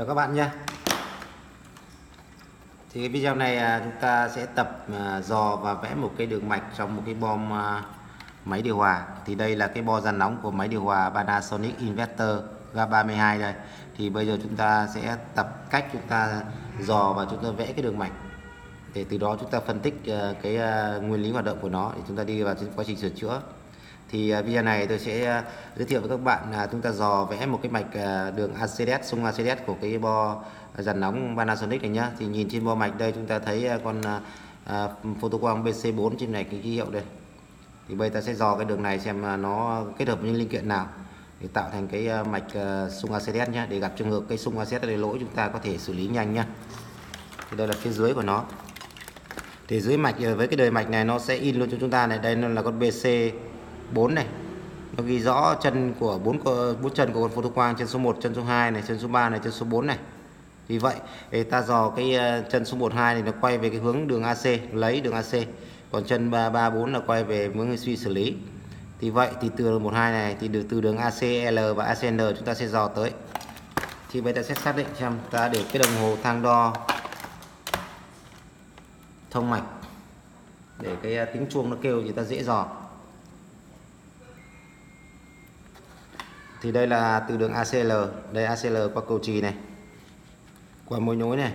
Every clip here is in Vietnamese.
Chào các bạn nhé Thì cái video này à, chúng ta sẽ tập à, dò và vẽ một cái đường mạch trong một cái bom à, máy điều hòa. Thì đây là cái bo dàn nóng của máy điều hòa Panasonic Inverter GA32 đây. Thì bây giờ chúng ta sẽ tập cách chúng ta dò và chúng ta vẽ cái đường mạch. Để từ đó chúng ta phân tích cái nguyên lý hoạt động của nó để chúng ta đi vào quá trình sửa chữa thì à, video này tôi sẽ à, giới thiệu với các bạn là chúng ta dò vẽ một cái mạch à, đường ACDS xung ACDS của cái bo dàn nóng Panasonic này nhá. Thì nhìn trên bo mạch đây chúng ta thấy con à, photo quang BC4 trên này cái ký hiệu đây. Thì bây ta sẽ dò cái đường này xem nó kết hợp những linh kiện nào để tạo thành cái mạch xung ACDS nhá. Để gặp trường hợp cái xung ACDS đây lỗi chúng ta có thể xử lý nhanh nhá. Thì đây là phía dưới của nó. Thì dưới mạch với cái đời mạch này nó sẽ in luôn cho chúng ta này. Đây nó là con BC 4 này. Nó ghi rõ chân của bốn bốn chân của con photo quang chân số 1 chân số 2 này, chân số 3 này, chân số 4 này. Vì vậy, thì ta dò cái ờ, chân số 12 thì nó quay về cái hướng đường AC lấy đường AC còn chân 334 là quay về hướng suy xử lý. Thì vậy, thì từ đường 12 này, thì được từ đường ACL và ACN chúng ta sẽ dò tới. Thì bây giờ sẽ xác định xem ta để cái đồng hồ thang đo thông mạch để cái ờ, tính chuông nó kêu thì ta dễ dò. Thì đây là từ đường ACL đây ACL qua cầu trì này. Qua mối nối này.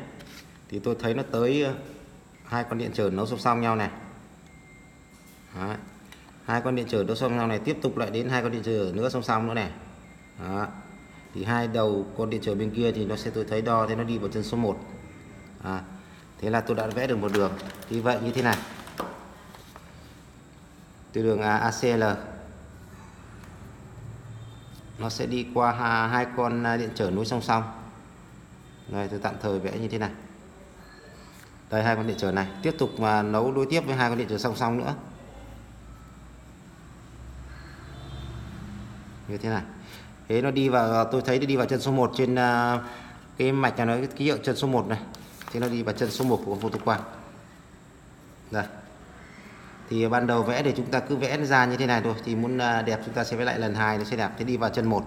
Thì tôi thấy nó tới ờ, hai con điện trở nối song song nhau này. Đấy. hai con điện trở nối song nhau này tiếp tục lại đến hai con điện trở nữa song song nữa này. Đó. thì hai đầu con điện trở bên kia thì nó sẽ tôi thấy đo thế nó đi vào chân số 1 à, thế là tôi đã vẽ được một đường. Thì vậy như thế này. Từ đường ACL nó sẽ đi qua hai con à, điện trở nối song song. Rồi tôi tạm thời vẽ như thế này. Đây, hai con điện trở này. Tiếp tục mà nấu đối tiếp với hai con điện trở song song nữa. Như thế này. Thế nó đi vào, tôi thấy nó đi vào chân số 1 trên à, cái mạch nhà nó ký hiệu chân số 1 này. Thế nó đi vào chân số 1 của con photo quang đây thì ban đầu vẽ để chúng ta cứ vẽ ra như thế này thôi. Thì muốn à, đẹp chúng ta sẽ vẽ lại lần hai nó sẽ đẹp. Thế đi vào chân một.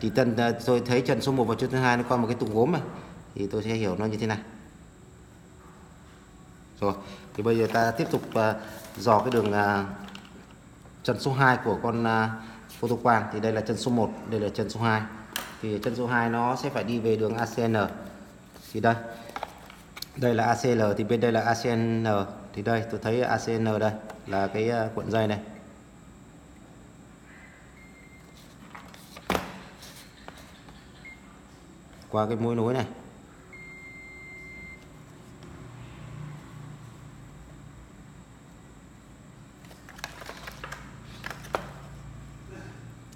Thì chân à, tôi thấy chân số 1 và chân thứ hai nó còn một cái tụng gốm này. Thì tôi sẽ hiểu nó như thế này. Rồi thì bây giờ ta tiếp tục uh, dò cái đường uh, chân số 2 của con uh, photo quang. Thì đây là chân số 1 đây là chân số 2 thì chân số 2 nó sẽ phải đi về đường ACN thì đây. Đây là ACL thì bên đây là ACN thì đây, tôi thấy ACN đây là cái à, cuộn dây này. Qua cái mối nối này.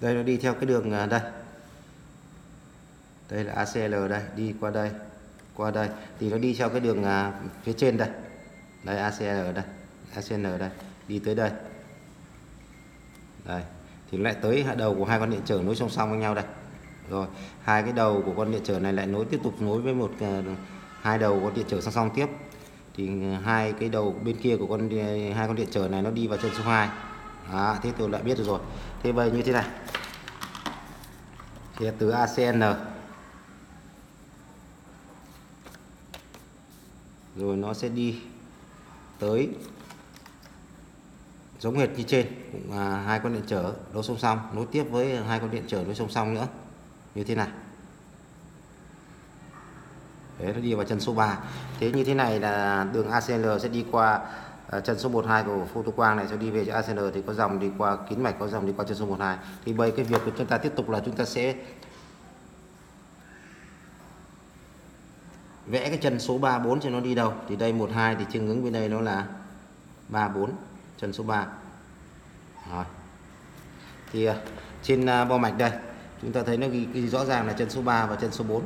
Đây nó đi theo cái đường à, đây. Đây là ACL đây, đi qua đây qua đây. Thì nó đi theo cái đường à, phía trên đây đây ACN ở đây. ACN đây. Đi tới đây. Đây. Thì lại tới đầu của hai con điện trở nối song song với nhau đây. Rồi hai cái đầu của con điện trở này lại nối tiếp tục nối với một ờ, hai đầu con điện trở song song tiếp. Thì ờ, hai cái đầu bên kia của con hai con điện trở này nó đi vào chân số 2 đó, thế tôi đã biết được rồi. Thế bây như thế này. Thì từ ACN rồi nó sẽ đi tới giống hệt như trên cũng là hai con điện trở nối song song nối tiếp với hai con điện trở nối song song nữa. Như thế này. Đấy, nó đi vào chân số 3 thế như thế này là đường ACL sẽ đi qua à, chân số 12 của photo quang này sẽ đi về cho ACL thì có dòng đi qua kín mạch có dòng đi qua chân số 12 thì bây cái việc của chúng ta tiếp tục là chúng ta sẽ vẽ cái chân số 3 4 cho nó đi đâu. Thì đây 1 2 thì tương ứng bên đây nó là 3 4 chân số 3 rồi. Thì à, trên à, bo mạch đây chúng ta thấy nó ghi, ghi rõ ràng là chân số 3 và chân số 4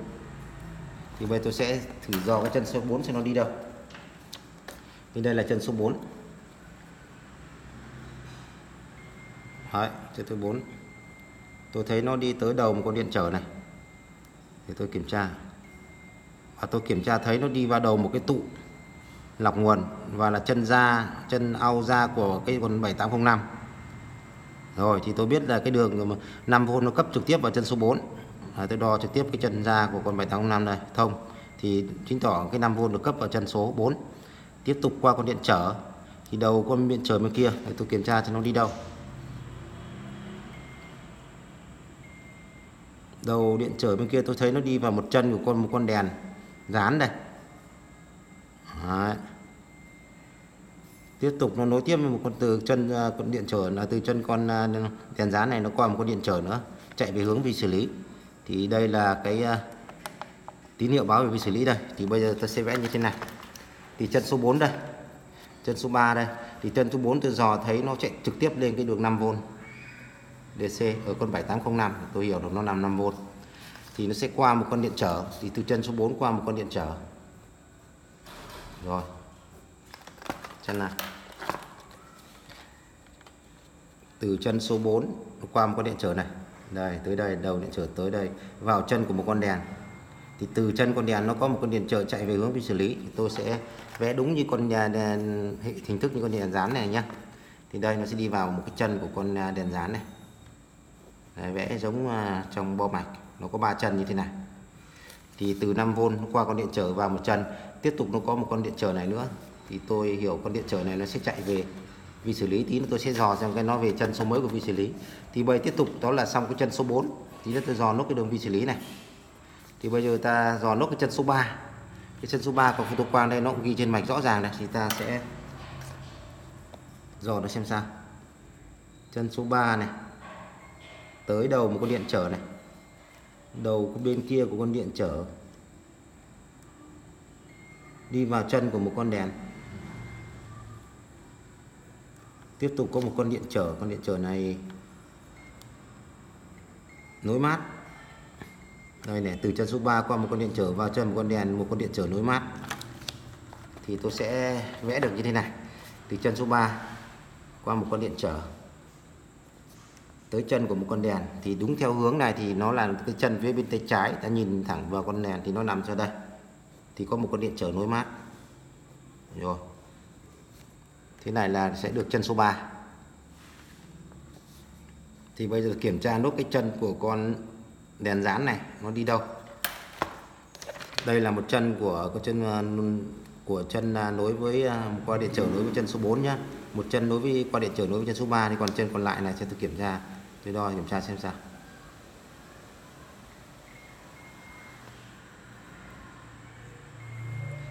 thì bây tôi sẽ thử dò cái chân số 4 xem nó đi đâu. Thì đây là chân số 4 Đấy, chân số 4 tôi thấy nó đi tới đầu một con điện trở này. Thì tôi kiểm tra và tôi kiểm tra thấy nó đi vào đầu một cái tụ lọc nguồn và là chân da chân ao da của cái con 7805 rồi thì tôi biết là cái đường 5V nó cấp trực tiếp vào chân số 4 à, tôi đo trực tiếp cái chân ra của con 7805 này. Thông thì chứng tỏ cái 5V được cấp vào chân số 4 tiếp tục qua con điện trở thì đầu con điện trở bên kia để tôi kiểm tra cho nó đi đâu. Đầu điện trở bên kia tôi thấy nó đi vào một chân của con một con đèn dán đây. Đấy. tiếp tục nó nối tiếp một con từ chân à, con điện trở, là từ chân con à, đèn dán này nó qua một con điện trở nữa, chạy về hướng vi xử lý. Thì đây là cái à, tín hiệu báo về vi xử lý đây. Thì bây giờ ta sẽ vẽ như thế này. Thì chân số 4 đây, chân số 3 đây. Thì chân số 4 tôi dò thấy nó chạy trực tiếp lên cái đường 5V DC ở con 7805 tôi hiểu được nó nằm 5V thì nó sẽ qua một con điện trở. Thì từ chân số 4 qua một con điện trở. Rồi. Chân này từ chân số 4 qua một con điện trở này. Đây tới đây đầu điện trở tới đây. Vào chân của một con đèn. Thì từ chân con đèn nó có một con điện trở chạy về hướng vi xử lý. Thì tôi sẽ vẽ đúng như con à, đèn hình thức như con đèn dán này nhá. Thì đây nó sẽ đi vào một cái chân của con à, đèn dán này. Đấy, vẽ giống à, trong bo mạch nó có ba chân như thế này. Thì từ 5V nó qua con điện trở vào một chân, tiếp tục nó có một con điện trở này nữa. Thì tôi hiểu con điện trở này nó sẽ chạy về vi xử lý tí nữa tôi sẽ dò xem cái nó về chân số mới của vi xử lý. Thì bây tiếp tục, đó là xong cái chân số 4 tí nữa tôi dò nốt cái đường vi xử lý này. Thì bây giờ ta dò nốt cái chân số 3 cái chân số 3 có photo quang đây nó cũng ghi trên mạch rõ ràng này, thì ta sẽ dò nó xem sao. Chân số 3 này, tới đầu một con điện trở này đầu bên kia của con điện trở đi vào chân của một con đèn. Tiếp tục có một con điện trở con điện trở này nối mát. Đây này, từ chân số 3 qua một con điện trở vào chân một con đèn, một con điện trở nối mát. Thì tôi sẽ vẽ được như thế này. Từ chân số 3 qua một con điện trở tới chân của một con đèn. Thì đúng theo hướng này thì nó là cái chân phía bên tay trái. Ta nhìn thẳng vào con đèn thì nó nằm cho đây. Thì có một con điện trở nối mát. Rồi. Thế này là sẽ được chân số 3 thì bây giờ kiểm tra nốt cái chân của con đèn dán này, nó đi đâu? Đây là một chân của cái chân à, của chân à, nối với à, qua điện trở nối với chân số 4 nhá. Một chân nối với qua điện trở nối với chân số 3 thì còn chân còn lại này sẽ tôi kiểm tra tôi đo kiểm tra xem sao.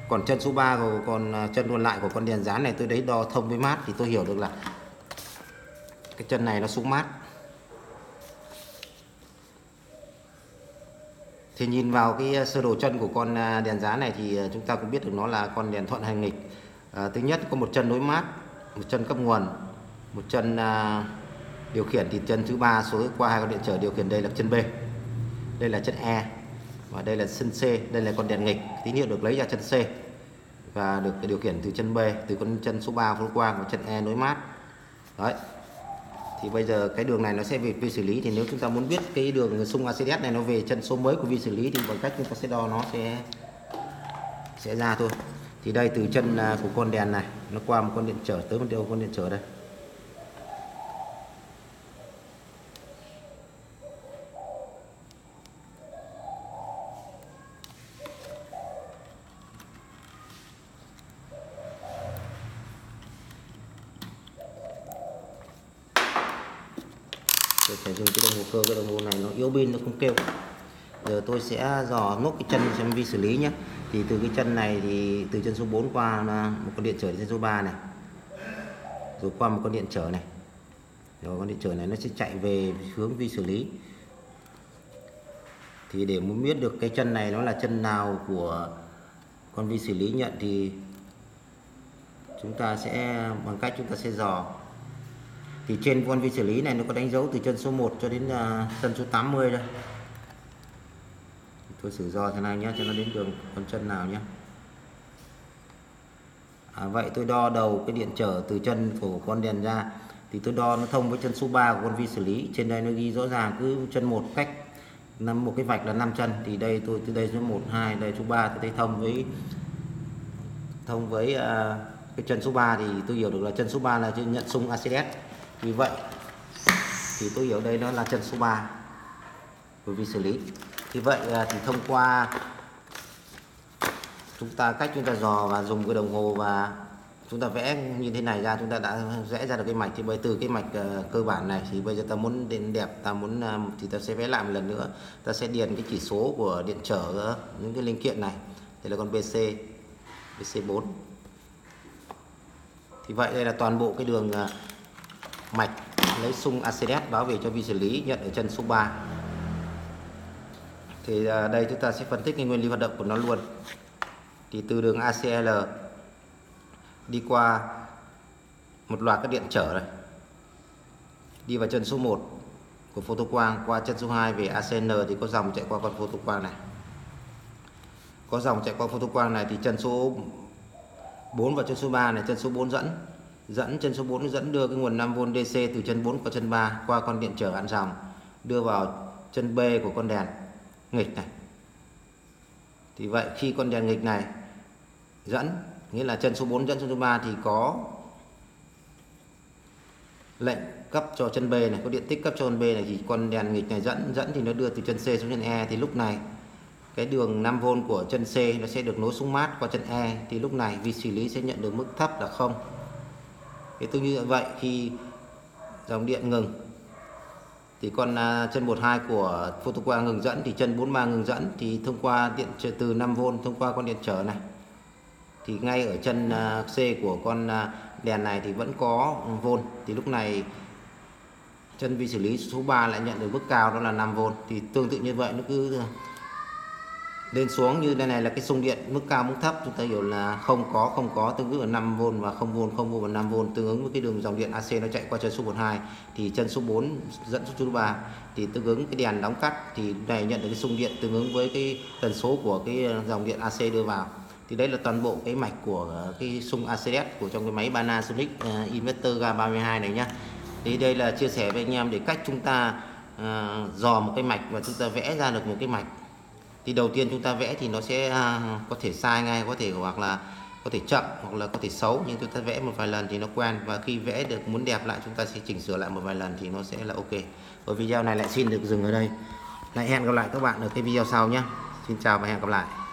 Còn chân số 3 của còn à, chân còn lại của con đèn dán này tôi đấy đo thông với mát thì tôi hiểu được là cái chân này nó xuống mát. Thì nhìn vào cái à, sơ đồ chân của con à, đèn dán này thì chúng ta cũng biết được nó là con đèn thuận hành nghịch. À, thứ nhất có một chân nối mát một chân cấp nguồn một chân à, điều khiển thì chân thứ ba số qua hai con điện trở điều khiển đây là chân B. Đây là chân E và đây là chân C, đây là con đèn nghịch. Tín hiệu được lấy ra chân C và được điều khiển từ chân B, từ con chân số 3 phun quang và chân E nối mát. Đấy. Thì bây giờ cái đường này nó sẽ về vi xử lý. Thì nếu chúng ta muốn biết cái đường xung ACS này nó về chân số mới của vi xử lý thì bằng cách chúng ta sẽ đo nó sẽ sẽ ra thôi. Thì đây từ chân à, của con đèn này, nó qua một con điện trở, tới một điều con điện trở đây tôi phải dùng cái đồng hồ cơ cái đồng hồ này nó yếu pin, nó không kêu. Giờ tôi sẽ dò nốt cái chân xem vi xử lý nhé. Thì từ cái chân này thì từ chân số 4 qua một con điện trở đến chân số 3 này. Rồi qua một con điện trở này. Rồi con điện trở này nó sẽ chạy về hướng vi xử lý. Thì để muốn biết được cái chân này nó là chân nào của con vi xử lý nhận thì chúng ta sẽ, bằng cách chúng ta sẽ dò thì trên con vi xử lý này nó có đánh dấu từ chân số 1 cho đến uh, chân số 80 đây tôi sử do thế này nhé cho nó đến đường con chân nào nhé à, vậy tôi đo đầu cái điện trở từ chân của con đèn ra. Thì tôi đo nó thông với chân số 3 của con vi xử lý. Trên đây nó ghi rõ ràng cứ chân một cách năm một cái vạch là 5 chân. Thì đây tôi từ đây số 1 2 đây số 3 tôi thấy thông với thông với uh, cái chân số 3 thì tôi hiểu được là chân số 3 là nhận xung ACS vì vậy thì tôi hiểu đây nó là chân số 3 bởi vì xử lý thì vậy à, thì thông qua chúng ta cách chúng ta dò và dùng cái đồng hồ và chúng ta vẽ như thế này ra, chúng ta đã vẽ ra được cái mạch, thì bây từ cái mạch à, cơ bản này thì bây giờ ta muốn đến đẹp, ta muốn à, thì ta sẽ vẽ lại một lần nữa. Ta sẽ điền cái chỉ số của điện trở những cái linh kiện này. Đây là con BC BC4 thì vậy đây là toàn bộ cái đường mạch, lấy sung ACDS báo về cho vi xử lý, nhận ở chân số 3 thì à, đây chúng ta sẽ phân tích cái nguyên lý hoạt động của nó luôn. Thì từ đường ACL đi qua một loạt các điện trở này, đi vào chân số 1 của photo quang qua chân số 2 về ACN thì có dòng chạy qua con photo quang này. Có dòng chạy qua photo quang này thì chân số 4 và chân số 3 này, chân số 4 dẫn dẫn chân số 4 dẫn đưa cái nguồn 5V DC từ chân 4 qua chân 3 qua con điện trở ăn dòng, đưa vào chân B của con đèn nghịch này. Thì vậy khi con đèn nghịch này dẫn, nghĩa là chân số 4 dẫn chân số 3 thì có lệnh cấp cho chân B này, có điện tích cấp cho chân B này, thì con đèn nghịch này dẫn dẫn thì nó đưa từ chân C xuống chân E. Thì lúc này cái đường 5V của chân C nó sẽ được nối xuống mát qua chân E. Thì lúc này vi xử lý sẽ nhận được mức thấp là không thế tương như vậy, khi dòng điện ngừng, thì con à, chân 12 của photo qua ngừng dẫn, thì chân 43 ngừng dẫn, thì thông qua điện từ 5V thông qua con điện trở này, thì ngay ở chân à, C của con à, đèn này thì vẫn có vôn. Thì lúc này chân vi xử lý số 3 lại nhận được mức cao, đó là 5V thì tương tự như vậy, nó cứ lên xuống như đây này là cái xung điện mức cao mức thấp. Chúng ta hiểu là không có không có tương ứng là 5V và không V không V và 5V tương ứng với cái đường dòng điện AC nó chạy qua chân số 12 thì chân số 4 dẫn số số 3 thì tương ứng cái đèn đóng cắt thì này nhận được cái xung điện tương ứng với cái tần số của cái dòng điện AC đưa vào. Thì đây là toàn bộ cái mạch của cái xung ACs của trong cái máy Panasonic uh, Inverter GA32 này nhá. Thì đây là chia sẻ với anh em để cách chúng ta uh, dò một cái mạch và chúng ta vẽ ra được một cái mạch thì đầu tiên chúng ta vẽ thì nó sẽ à, có thể sai ngay có thể hoặc là có thể chậm hoặc là có thể xấu. Nhưng chúng ta vẽ một vài lần thì nó quen. Và khi vẽ được muốn đẹp lại chúng ta sẽ chỉnh sửa lại một vài lần thì nó sẽ là ok. Ở video này lại xin được dừng ở đây. Lại hẹn gặp lại các bạn ở cái video sau nhé. Xin chào và hẹn gặp lại.